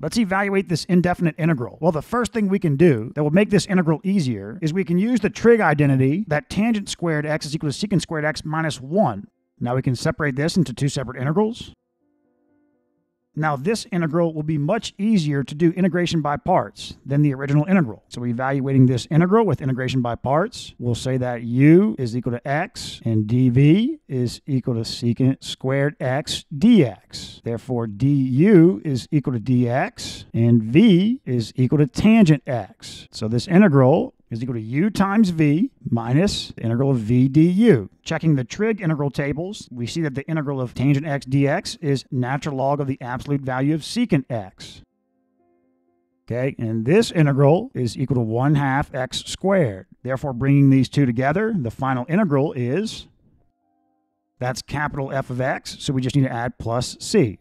Let's evaluate this indefinite integral. Well, the first thing we can do that will make this integral easier is we can use the trig identity that tangent squared x is equal to secant squared x minus 1. Now we can separate this into two separate integrals. Now this integral will be much easier to do integration by parts than the original integral. So evaluating this integral with integration by parts, we'll say that u is equal to x and dv is equal to secant squared x dx. Therefore du is equal to dx and v is equal to tangent x. So this integral is equal to u times v minus integral of v du. Checking the trig integral tables, we see that the integral of tangent x dx is natural log of the absolute value of secant x. Okay, and this integral is equal to 1 half x squared. Therefore, bringing these two together, the final integral is, that's capital F of x, so we just need to add plus c.